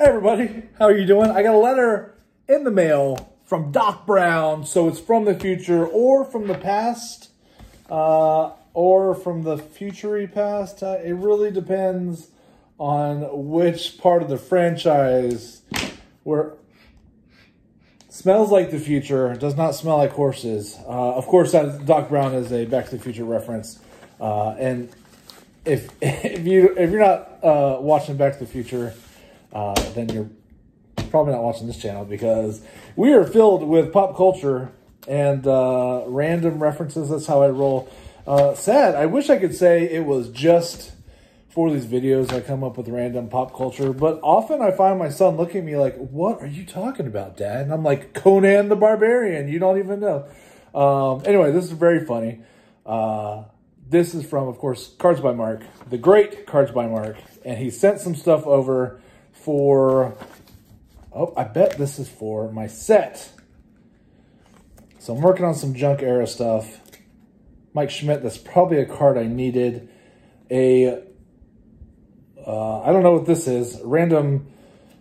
Everybody, how are you doing? I got a letter in the mail from Doc Brown, so it's from the future or from the past, uh, or from the futury past. Uh, it really depends on which part of the franchise where smells like the future, does not smell like horses. Uh, of course, that Doc Brown is a Back to the Future reference, uh, and if if you if you're not uh, watching Back to the Future, uh, then you're probably not watching this channel because we are filled with pop culture and uh, random references. That's how I roll. Uh, sad. I wish I could say it was just for these videos. I come up with random pop culture, but often I find my son looking at me like, "What are you talking about, Dad?" And I'm like, "Conan the Barbarian." You don't even know. Um, anyway, this is very funny. Uh, this is from, of course, Cards by Mark, the great Cards by Mark, and he sent some stuff over for. Oh, I bet this is for my set. So I'm working on some junk era stuff. Mike Schmidt, that's probably a card I needed. A, uh, I don't know what this is. Random,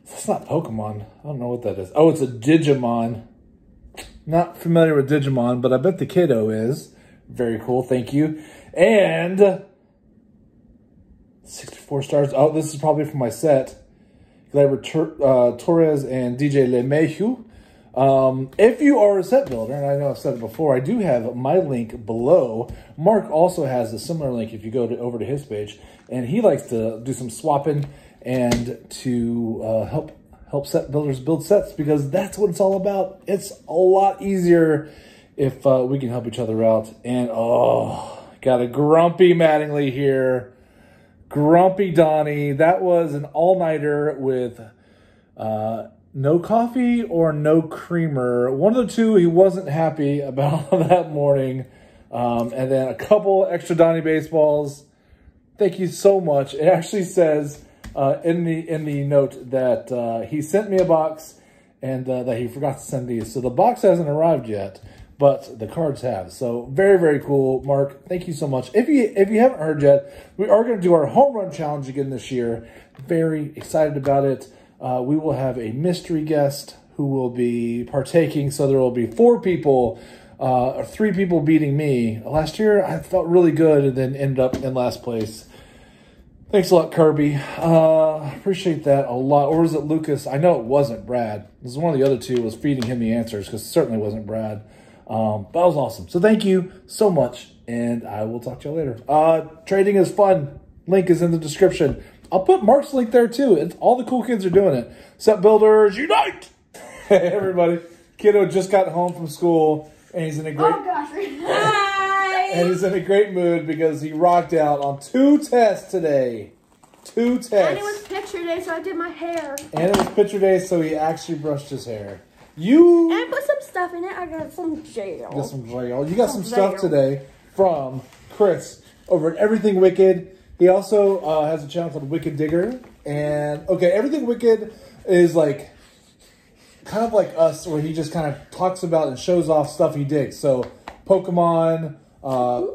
that's not Pokemon. I don't know what that is. Oh, it's a Digimon. Not familiar with Digimon, but I bet the kiddo is. Very cool, thank you. And 64 stars. Oh, this is probably for my set. Gleyber uh, Torres and DJ LeMahieu. Um, if you are a set builder, and I know I've said it before, I do have my link below. Mark also has a similar link if you go to, over to his page, and he likes to do some swapping and to uh, help help set builders build sets because that's what it's all about. It's a lot easier if uh, we can help each other out. And oh, got a grumpy Mattingly here. Grumpy Donnie. That was an all-nighter with uh, no coffee or no creamer. One of the two he wasn't happy about that morning. Um, and then a couple extra Donnie baseballs. Thank you so much. It actually says uh, in the in the note that uh, he sent me a box and uh, that he forgot to send these. So the box hasn't arrived yet but the cards have. So very, very cool. Mark, thank you so much. If you if you haven't heard yet, we are going to do our home run challenge again this year. Very excited about it. Uh, we will have a mystery guest who will be partaking. So there will be four people, uh, or three people beating me. Last year, I felt really good and then ended up in last place. Thanks a lot, Kirby. Uh, appreciate that a lot. Or was it Lucas? I know it wasn't Brad. This is one of the other two was feeding him the answers because certainly wasn't Brad. Um, that was awesome. So thank you so much, and I will talk to you later. Uh, trading is fun. Link is in the description. I'll put Mark's link there too. It's, all the cool kids are doing it. Set builders unite! hey everybody, kiddo just got home from school, and he's in a great. Oh gosh! Hi. And he's in a great mood because he rocked out on two tests today. Two tests. And it was picture day, so I did my hair. And it was picture day, so he actually brushed his hair. You and put some stuff in it. I got some jail. You got some jail. You got some, some stuff today from Chris over at Everything Wicked. He also uh, has a channel called Wicked Digger. And okay, Everything Wicked is like kind of like us, where he just kind of talks about and shows off stuff he digs. So Pokemon, uh,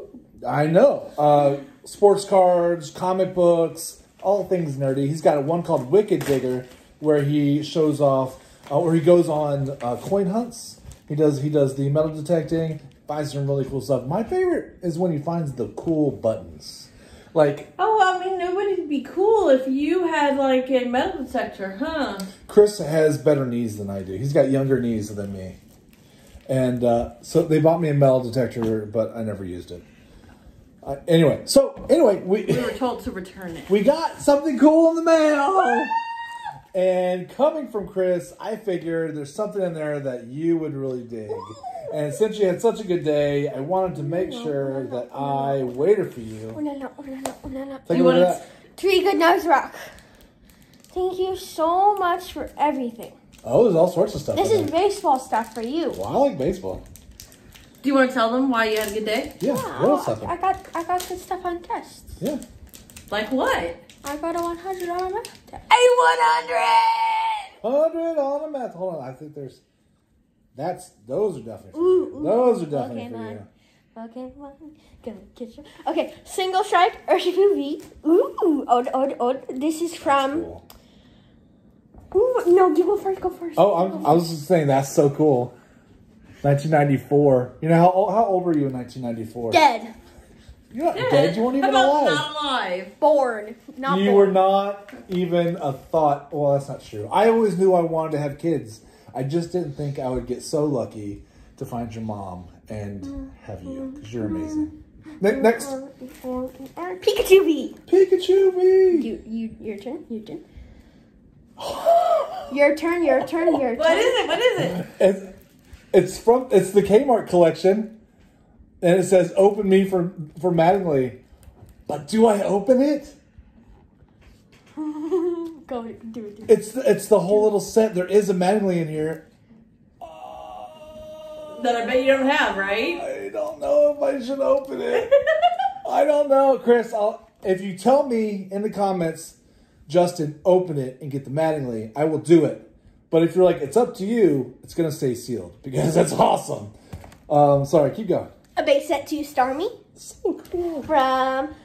I know, uh, sports cards, comic books, all things nerdy. He's got one called Wicked Digger, where he shows off uh, or he goes on uh, coin hunts. He does he does the metal detecting, finds some really cool stuff. My favorite is when he finds the cool buttons. Like oh, I mean, nobody'd be cool if you had like a metal detector, huh? Chris has better knees than I do. He's got younger knees than me, and uh, so they bought me a metal detector, but I never used it. Uh, anyway, so anyway, we we were told to return it. We got something cool in the mail. And coming from Chris, I figured there's something in there that you would really dig. And since you had such a good day, I wanted to make sure that I waited for you. Oh, no, no, oh, no, no, oh, no, no. Take a look at that. Three good nights, rock. Thank you so much for everything. Oh, there's all sorts of stuff. This is there. baseball stuff for you. Well, I like baseball. Do you want to tell them why you had a good day? Yeah. yeah what else happened? I got I got good stuff on tests. Yeah. Like what? I got a 100 on a math test. A 100! 100 on a math. Hold on. I think there's. That's. Those are definitely for ooh, you. Those are definitely okay, for you. Pokemon, gonna get you. Okay, single strike, Urshifu V. Ooh, oh, oh, oh, this is from. Cool. No, you go first. Go first. Oh, I'm, I was just saying that's so cool. 1994. You know how old, how old were you in 1994? Dead. You're not dead. You weren't even How about alive. not alive? Born. Not you born. were not even a thought. Well, that's not true. I always knew I wanted to have kids. I just didn't think I would get so lucky to find your mom and have you because you're amazing. Ne- next, Pikachu V. Pikachu V. You, you, your turn. Your turn. Your turn. Your turn. Your turn. What is it? What is it? It's, it's from it's the Kmart collection, and it says "Open me for for Mattingly." But do I open it? Go do it. Do it. It's the, it's the whole little set. There is a Mattingly in here. That I bet you don't have, right? I don't know if I should open it. I don't know, Chris. I'll, if you tell me in the comments, Justin, open it and get the Mattingly, I will do it. But if you're like, it's up to you, it's gonna stay sealed because that's awesome. Um, sorry, keep going. A base set to Starmie So cool. from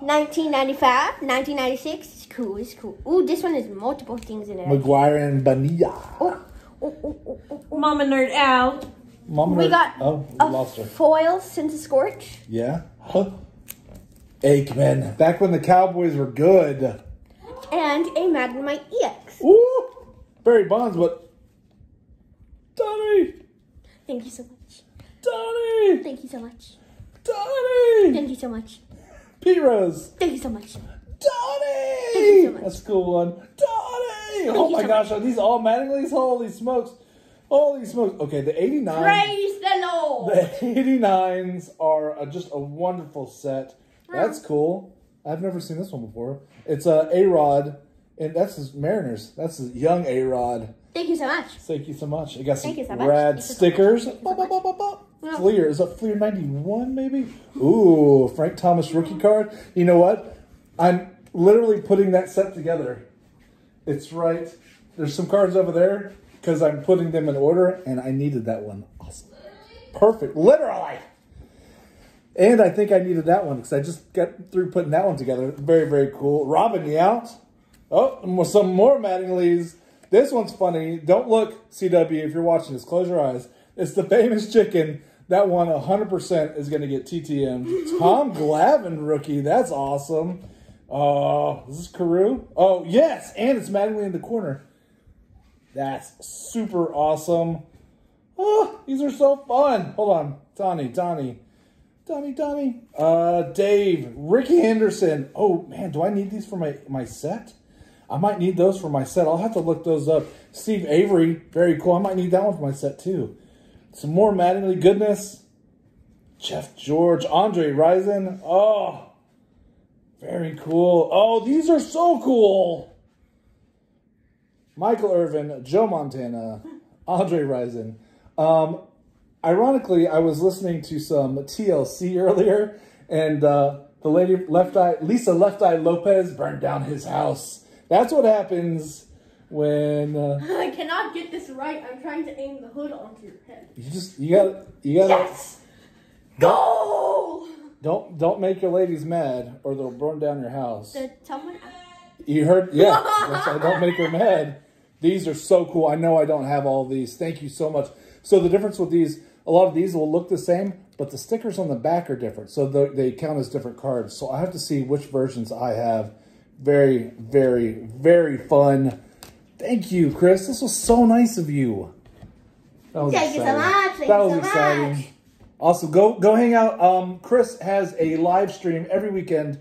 1995, 1996. It's cool. It's cool. Ooh, this one has multiple things in it. McGwire and Bonilla. Oh, oh, oh, oh, oh, oh. Mama nerd out. Mom We heard- got oh, we a lost her. foil Sense of Scorch Yeah. Huh. Aikman. Back when the Cowboys were good. and a Magnemite EX. Ooh. Barry Bonds, but Donnie, Thank you so much. Donnie, Thank you so much. Donnie. Thank you so much. P Rose. Thank you so much. Donnie! Thank you so much. That's a cool one. Donnie! oh my so gosh, are these all Mattingly's? Holy smokes. Holy smokes. Okay, the 89. Praise the Lord. The 89s are uh just a wonderful set. That's cool. I've never seen this one before. It's a A-Rod, and that's his Mariners. That's his young A-Rod. Thank you so much. Thank you so much. I got some Thank you so much. rad Thank you so much. stickers. Thank you so much. Yeah. Fleer. Is that Fleer 91 maybe? Ooh, Frank Thomas rookie card. You know what? I'm literally putting that set together. It's right. There's some cards over there because I'm putting them in order and I needed that one. Awesome. Perfect. Literally. And I think I needed that one because I just got through putting that one together. Very, very cool. Robin, you out? Oh, some more Mattingly's. This one's funny. Don't look, CW, if you're watching this. Close your eyes. It's the famous chicken. That one 100% is going to get TTM. Tom Glavine rookie. That's awesome. Uh, is this Carew? Oh, yes. And it's Mattingly in the corner. That's super awesome. Oh, these are so fun. Hold on. Donnie, Donnie. Donnie, Donnie. Uh, Dave, Rickey Henderson. Oh, man, do I need these for my, my set? I might need those for my set. I'll have to look those up. Steve Avery, very cool. I might need that one for my set too. Some more Mattingly goodness. Jeff George, Andre Rison. Oh, very cool. Oh, these are so cool. Michael Irvin, Joe Montana, Andre Rison. Um, ironically, I was listening to some TLC earlier, and uh, the lady Left Eye, Lisa Left Eye Lopez, burned down his house. That's what happens when uh, I cannot get this right. I'm trying to aim the hood onto your head. you just you got you got Yes! Goal! don't don't make your ladies mad, or they'll burn down your house. Did someone You heard? Yeah. Don't make her mad. These are so cool. I know I don't have all these. Thank you so much. So the difference with these, a lot of these will look the same, but the stickers on the back are different. So the, they count as different cards. So I have to see which versions I have. Very, very, very fun. Thank you, Chris. This was so nice of you. That was Thank you so exciting. much. Thank that was so exciting. much. Awesome. Go go hang out. Um, Chris has a live stream every weekend,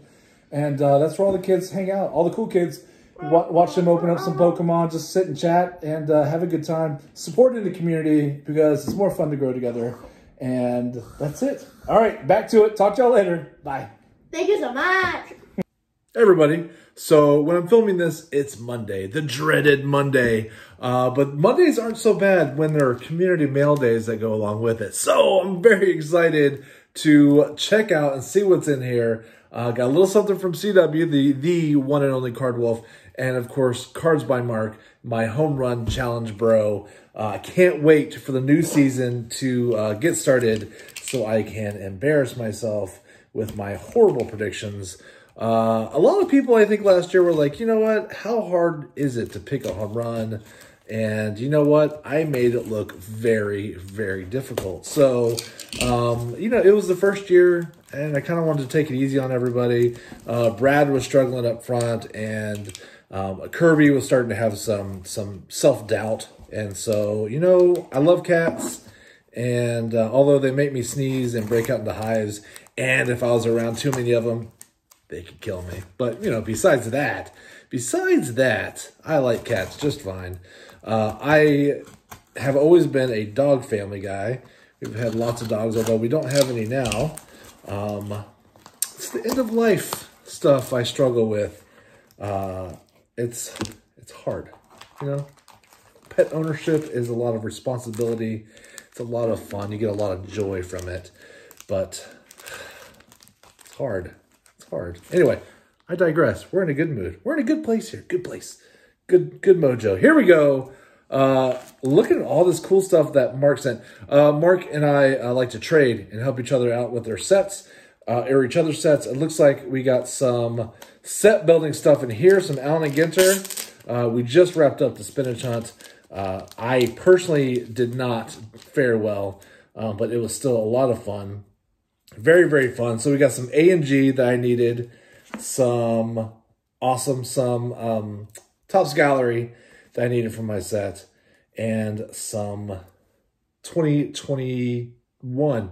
and uh, that's where all the kids hang out. All the cool kids. Wa- watch them open up some Pokemon, just sit and chat and uh, have a good time. Supporting the community because it's more fun to grow together. And that's it. All right, back to it. Talk to y'all later. Bye. Thank you so much. Hey everybody. So when I'm filming this, it's Monday, the dreaded Monday. Uh, but Mondays aren't so bad when there are community mail days that go along with it. So I'm very excited to check out and see what's in here. Uh, got a little something from CW, the the one and only Card Wolf, and of course Cards by Mark, my home run challenge bro. I uh, can't wait for the new season to uh, get started so I can embarrass myself with my horrible predictions. Uh, a lot of people, I think, last year were like, you know what? How hard is it to pick a home run? And you know what? I made it look very, very difficult. So, um, you know, it was the first year, and I kind of wanted to take it easy on everybody. Uh, Brad was struggling up front, and um, Kirby was starting to have some some self doubt. And so, you know, I love cats. And uh, although they make me sneeze and break out into hives, and if I was around too many of them, they could kill me. But, you know, besides that, besides that, I like cats just fine. Uh, I have always been a dog family guy. We've had lots of dogs, although we don't have any now. Um, it's the end of life stuff I struggle with. Uh, it's it's hard, you know. Pet ownership is a lot of responsibility. It's a lot of fun. You get a lot of joy from it, but it's hard. Hard. Anyway, I digress. We're in a good mood. We're in a good place here. Good place. Good good mojo. Here we go. Uh, looking at all this cool stuff that Mark sent. Uh, Mark and I uh, like to trade and help each other out with their sets, uh, or each other's sets. It looks like we got some set building stuff in here, some Allen and Ginter. Uh, we just wrapped up the spinach hunt. Uh, I personally did not fare well, um, but it was still a lot of fun. Very, very fun. So we got some A and G that I needed, some awesome, some um, Topps Gallery that I needed for my set, and some 2021,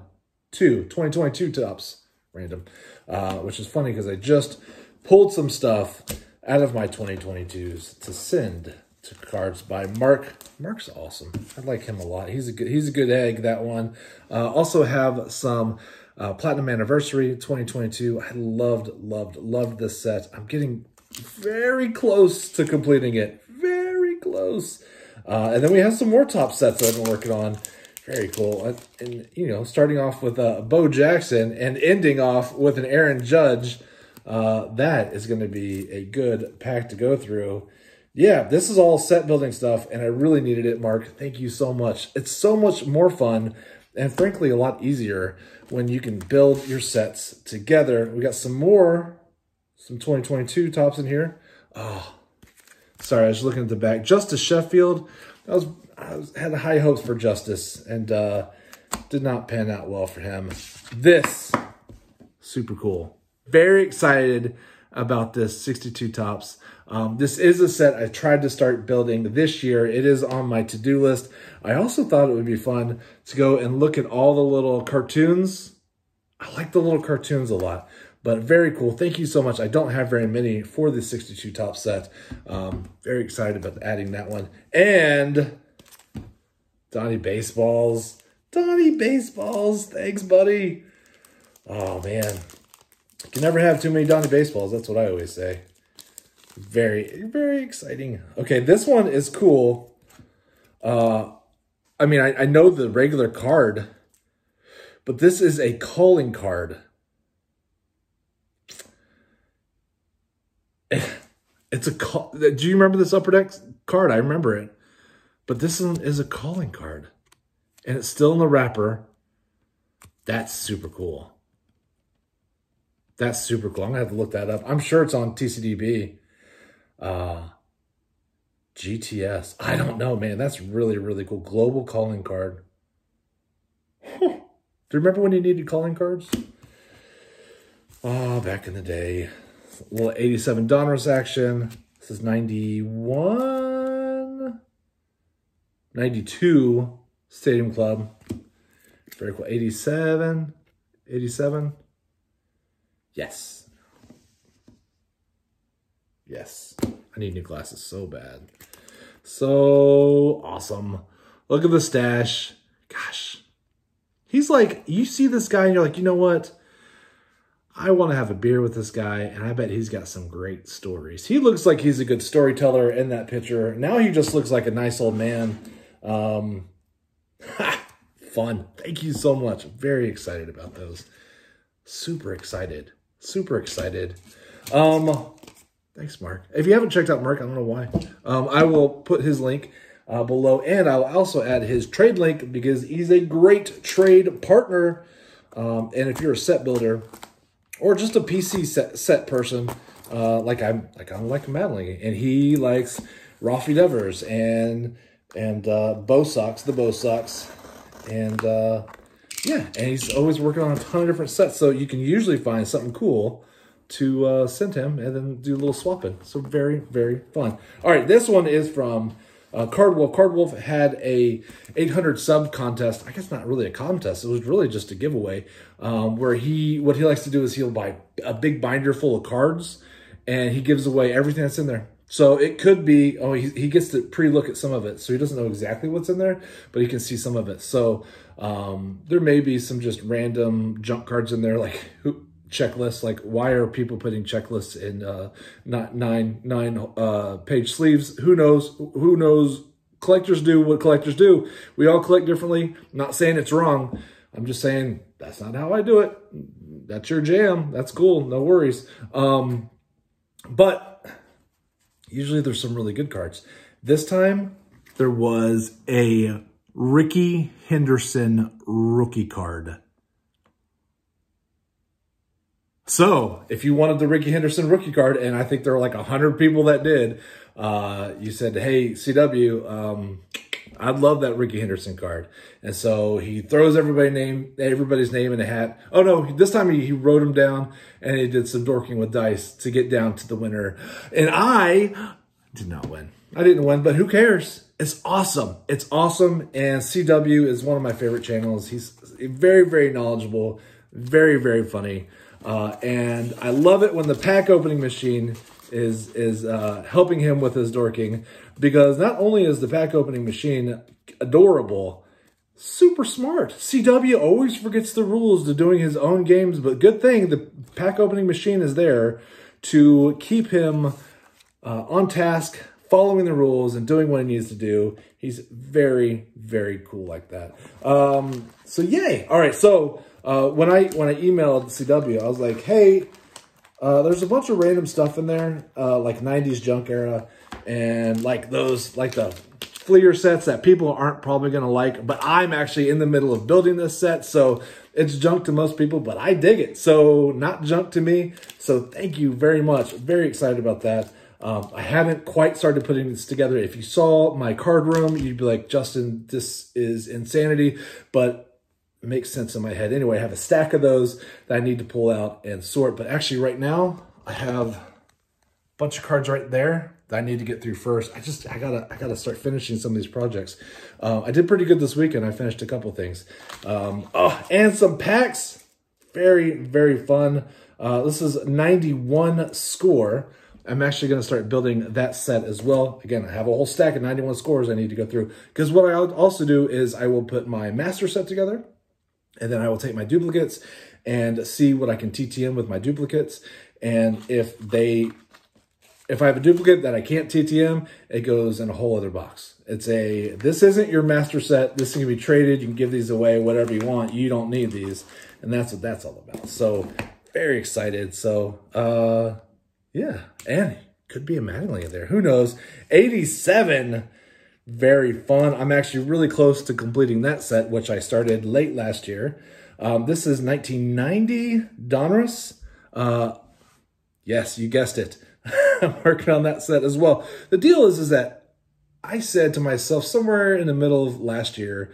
two, 2022 Topps random, uh, which is funny because I just pulled some stuff out of my 2022s to send to cards by Mark. Mark's awesome. I like him a lot. He's a good he's a good egg, that one. Uh, also have some uh, Platinum Anniversary 2022. I loved, loved, loved this set. I'm getting very close to completing it. Very close. Uh, and then we have some more Topps sets that I've been working on. Very cool. And, and you know, starting off with uh, Bo Jackson and ending off with an Aaron Judge. Uh, that is going to be a good pack to go through. Yeah, this is all set building stuff, and I really needed it, Mark. Thank you so much. It's so much more fun and frankly a lot easier when you can build your sets together. We got some more, some 2022 Topps in here. Oh, sorry, I was looking at the back. Justice Sheffield, I was, I was had high hopes for Justice and uh, did not pan out well for him. This, super cool. Very excited about this 62 Topps. Um, this is a set I tried to start building this year. It is on my to-do list. I also thought it would be fun to go and look at all the little cartoons. I like the little cartoons a lot, but very cool. Thank you so much. I don't have very many for the 62 Topps set. Um, very excited about adding that one. And Donnie Baseballs. Donnie Baseballs. Thanks, buddy. Oh, man. You can never have too many Donnie Baseballs. That's what I always say. Very, very exciting. Okay, this one is cool. Uh, I mean, I, I know the regular card, but this is a calling card. It's a call. Do you remember this upper deck card? I remember it. But this one is a calling card. And it's still in the wrapper. That's super cool. That's super cool. I'm to have to look that up. I'm sure it's on TCDB. Uh, GTS. I don't know, man. That's really, really cool. Global calling card. Do you remember when you needed calling cards? Oh, back in the day. A little 87 Donruss action. This is 91. 92 Stadium Club. Very cool. 87. 87. Yes. Yes. I need new glasses so bad. So awesome. Look at the stash. Gosh. He's like, you see this guy and you're like, you know what? I want to have a beer with this guy, and I bet he's got some great stories. He looks like he's a good storyteller in that picture. Now he just looks like a nice old man. Um, fun. Thank you so much. Very excited about those. Super excited. Super excited. Um, thanks, Mark. If you haven't checked out Mark, I don't know why. Um, I will put his link uh, below, and I'll also add his trade link because he's a great trade partner. Um, and if you're a set builder, or just a PC set, set person, uh, like I'm like I'm like Mattingly, and he likes Rafi Devers and and uh, Bo Sox, the Bo Sox, and uh, yeah, and he's always working on a ton of different sets, so you can usually find something cool to uh, send him and then do a little swapping. So very very fun. All right, this one is from. Uh, Cardwolf. Cardwolf had a 800 sub contest. I guess not really a contest. It was really just a giveaway um, where he, what he likes to do is he'll buy a big binder full of cards and he gives away everything that's in there. So it could be, oh, he, he gets to pre-look at some of it. So he doesn't know exactly what's in there, but he can see some of it. So um, there may be some just random junk cards in there, like checklists. Like why are people putting checklists in uh, not nine nine uh, page sleeves? Who knows? Who knows? Collectors do what collectors do. We all collect differently. I'm not saying it's wrong. I'm just saying that's not how I do it. That's your jam. That's cool. No worries. Um, but usually there's some really good cards. This time there was a Rickey Henderson rookie card. So if you wanted the Rickey Henderson rookie card, and I think there were like a hundred people that did, uh, you said, hey, CW, um, I'd love that Rickey Henderson card. And so he throws everybody name, everybody's name in a hat. Oh no, this time he, he wrote them down and he did some dorking with dice to get down to the winner. And I did not win. I didn't win, but who cares? It's awesome. It's awesome. And CW is one of my favorite channels. He's very, very knowledgeable, very, very funny. Uh, and I love it when the pack opening machine is is uh, helping him with his dorking because not only is the pack opening machine adorable, super smart. CW always forgets the rules to doing his own games, but good thing the pack opening machine is there to keep him uh, on task, following the rules and doing what he needs to do. He's very, very cool like that. Um, so yay. All right. So uh, when I when I emailed CW, I was like, hey, uh, there's a bunch of random stuff in there, uh, like 90s junk era, and like those, like the Fleer sets that people aren't probably going to like, but I'm actually in the middle of building this set, so it's junk to most people, but I dig it. So not junk to me. So thank you very much. Very excited about that. Um, I haven't quite started putting this together. If you saw my card room, you'd be like, Justin, this is insanity. But makes sense in my head. Anyway, I have a stack of those that I need to pull out and sort. But actually right now I have a bunch of cards right there that I need to get through first. I just, I gotta, I gotta start finishing some of these projects. Uh, I did pretty good this weekend. I finished a couple things. Um, oh, and some packs. Very, very fun. Uh, this is 91 score. I'm actually going to start building that set as well. Again, I have a whole stack of 91 scores I need to go through. Because what I'll also do is I will put my master set together. And then I will take my duplicates and see what I can TTM with my duplicates. And if they, if I have a duplicate that I can't TTM, it goes in a whole other box. It's a, this isn't your master set. This can be traded. You can give these away, whatever you want. You don't need these. And that's what that's all about. So very excited. So, uh, yeah. And could be a Mattingly there. Who knows? 87 very fun. I'm actually really close to completing that set, which I started late last year. Um, this is 1990 Donruss. Uh, yes, you guessed it. I'm working on that set as well. The deal is, is that I said to myself somewhere in the middle of last year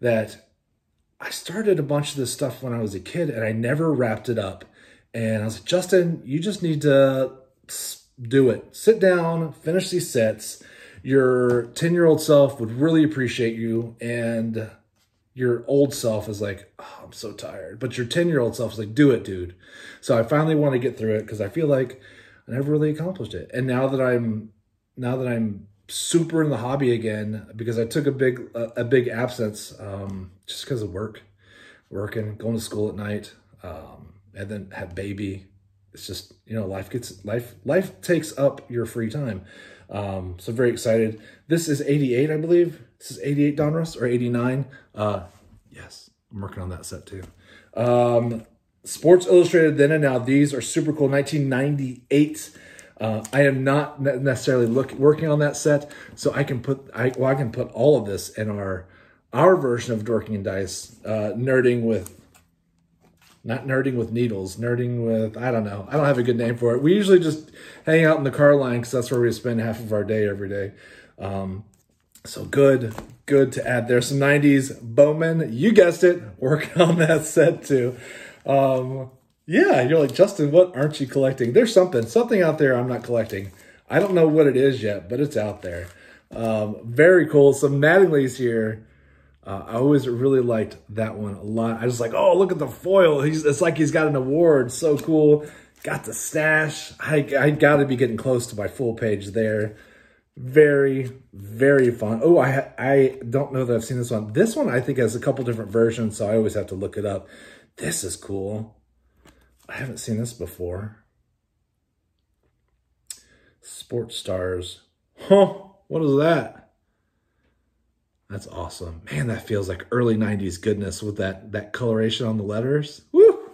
that I started a bunch of this stuff when I was a kid and I never wrapped it up. And I was like, Justin, you just need to do it. Sit down, finish these sets your 10 year old self would really appreciate you and your old self is like, oh, I'm so tired. But your 10 year old self is like, do it, dude. So I finally want to get through it because I feel like I never really accomplished it. And now that I'm, now that I'm super in the hobby again, because I took a big, a, a big absence um, just because of work, working, going to school at night, um, and then had baby. It's just, you know, life gets, life, life takes up your free time. Um, so very excited. This is 88, I believe. This is 88 Donruss or 89. Uh, yes, I'm working on that set too. Um, Sports Illustrated then and now. These are super cool. 1998. Uh, I am not necessarily look, working on that set, so I can put I well I can put all of this in our our version of Dorking and Dice, uh, nerding with not nerding with needles, nerding with, I don't know. I don't have a good name for it. We usually just hang out in the car line because that's where we spend half of our day every day. Um, so good, good to add there. Some 90s Bowman, you guessed it, working on that set too. Um, yeah, you're like, Justin, what aren't you collecting? There's something, something out there I'm not collecting. I don't know what it is yet, but it's out there. Um, very cool. Some Mattingly's here. Uh, I always really liked that one a lot. I was like, oh, look at the foil. He's, it's like he's got an award. So cool. Got the stash. I, I got to be getting close to my full page there. Very, very fun. Oh, I I don't know that I've seen this one. This one I think has a couple different versions, so I always have to look it up. This is cool. I haven't seen this before. Sports Stars. Huh, what is that? That's awesome. Man, that feels like early 90s goodness with that, that coloration on the letters. Woo!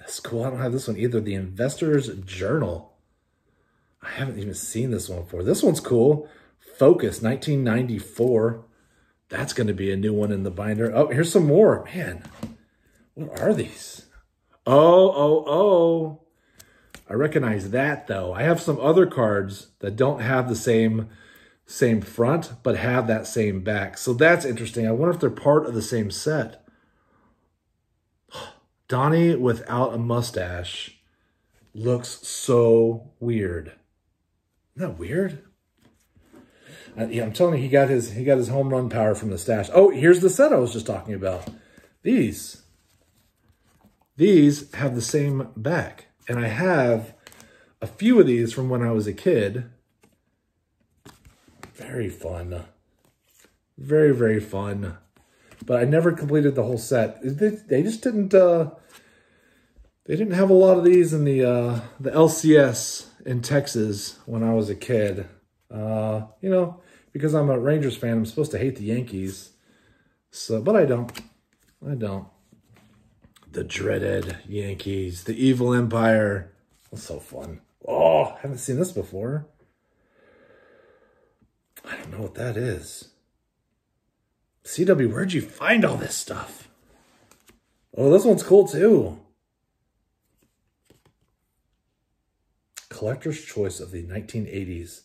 That's cool. I don't have this one either. The Investor's Journal. I haven't even seen this one before. This one's cool. Focus, 1994. That's going to be a new one in the binder. Oh, here's some more. Man, what are these? Oh, oh, oh. I recognize that, though. I have some other cards that don't have the same same front, but have that same back. So that's interesting. I wonder if they're part of the same set. Donnie without a mustache looks so weird. Isn't that weird? Uh, yeah, I'm telling you, he got his he got his home run power from the stash. Oh, here's the set I was just talking about. These. These have the same back. And I have a few of these from when I was a kid. Very fun. Very, very fun. But I never completed the whole set. They, they just didn't uh they didn't have a lot of these in the uh the LCS in Texas when I was a kid. Uh, you know, because I'm a Rangers fan, I'm supposed to hate the Yankees. So, but I don't. I don't. The dreaded Yankees, the evil empire. That's so fun. Oh, I haven't seen this before. I don't know what that is. CW, where'd you find all this stuff? Oh, this one's cool too. Collector's Choice of the 1980s,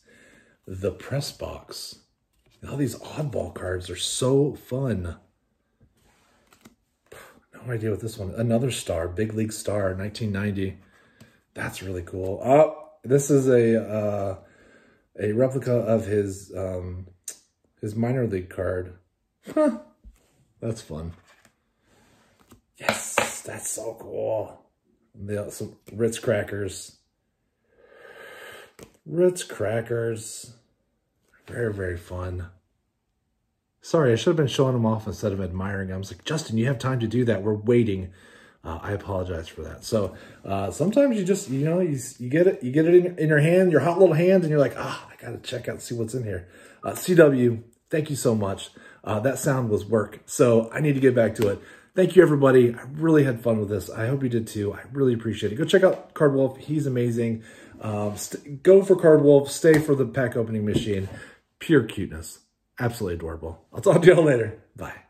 The Press Box. All these oddball cards are so fun. No idea what this one Another star, Big League Star, 1990. That's really cool. Oh, this is a uh, a replica of his um, his minor league card. Huh. That's fun. Yes, that's so cool. The, some Ritz crackers. Ritz crackers. Very, very fun. Sorry, I should have been showing them off instead of admiring them. I was like, Justin, you have time to do that. We're waiting. Uh, I apologize for that. So uh, sometimes you just, you know, you, you get it, you get it in, in your hand, your hot little hand, and you're like, ah, oh, I got to check out, see what's in here. Uh, CW, thank you so much. Uh, that sound was work, so I need to get back to it. Thank you, everybody. I really had fun with this. I hope you did too. I really appreciate it. Go check out Card Wolf. He's amazing. Um, go for Card Wolf. Stay for the pack opening machine. Pure cuteness. Absolutely adorable. I'll talk to y'all later. Bye.